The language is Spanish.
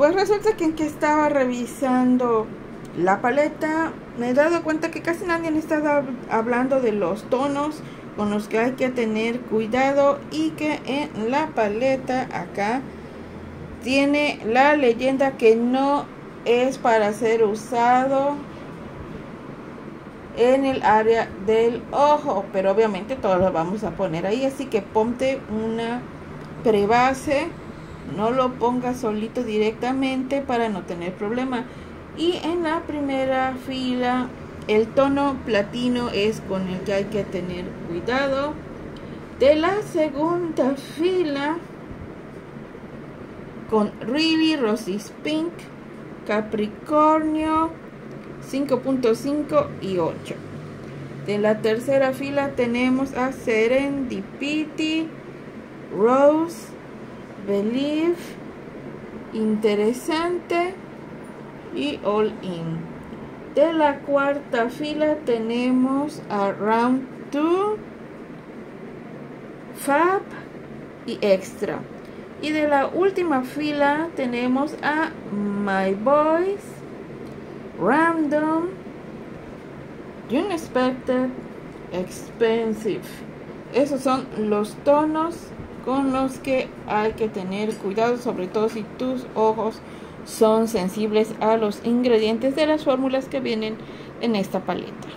Pues resulta que en que estaba revisando la paleta me he dado cuenta que casi nadie está hablando de los tonos con los que hay que tener cuidado y que en la paleta acá tiene la leyenda que no es para ser usado en el área del ojo pero obviamente todos lo vamos a poner ahí así que ponte una prebase no lo pongas solito directamente para no tener problema. Y en la primera fila el tono platino es con el que hay que tener cuidado. De la segunda fila con Really Rosy Pink Capricornio 5.5 y 8 de la tercera fila tenemos a Serendipity Rose Believe Interesante y All In. De la cuarta fila tenemos a Round 2, Fab y Extra. Y de la última fila tenemos a My Boys, Random, Unexpected, Expensive. Esos son los tonos con los que hay que tener cuidado, sobre todo si tus ojos son sensibles a los ingredientes de las fórmulas que vienen en esta paleta.